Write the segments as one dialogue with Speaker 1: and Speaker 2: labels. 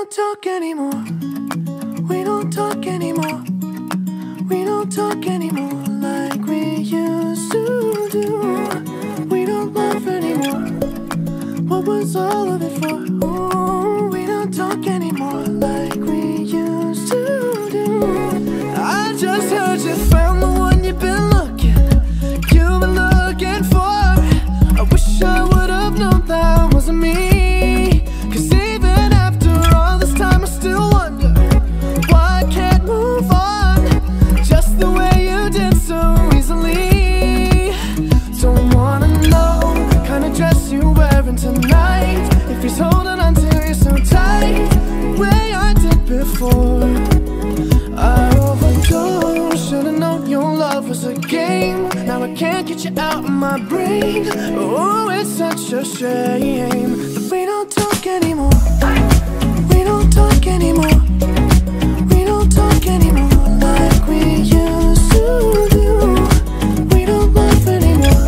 Speaker 1: don't talk anymore. We don't talk anymore. We don't talk anymore like we used to do. We don't laugh anymore. What was all of it for? Ooh, we don't talk anymore like we used to do. I just heard you found the one you've been looking, you've been looking for. I wish I would have known that wasn't me. Get you out of my brain. Oh, it's such a shame that we don't talk anymore. We don't talk anymore. We don't talk anymore like we used to do. We don't laugh anymore.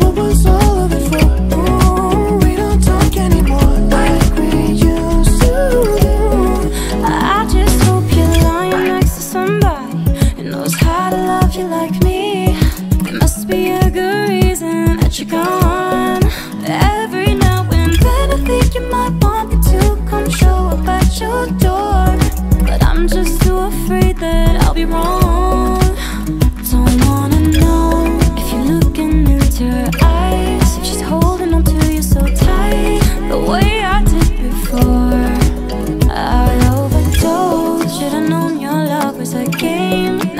Speaker 1: What was all of it for? Ooh, we don't talk anymore like we used to do.
Speaker 2: I just hope you're lying next to somebody who knows how to love you like me. Be a good reason that you're gone. Every now and then I think you might want me to come show up at your door. But I'm just too afraid that I'll be wrong. Don't wanna know if you're looking into her eyes. She's holding on to you so tight, the way I did before. I overdosed. Should've known your love was a game.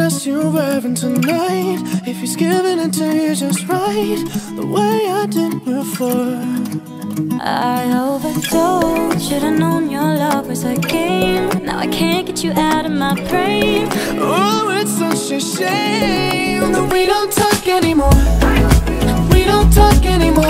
Speaker 1: Dress you're wearing tonight. If he's giving it to you just right, the way I did before.
Speaker 2: I overdosed. Should've known your love was a game. Now I can't get you out of my brain.
Speaker 1: Oh, it's such a shame that we don't talk anymore. We don't talk anymore. We don't talk anymore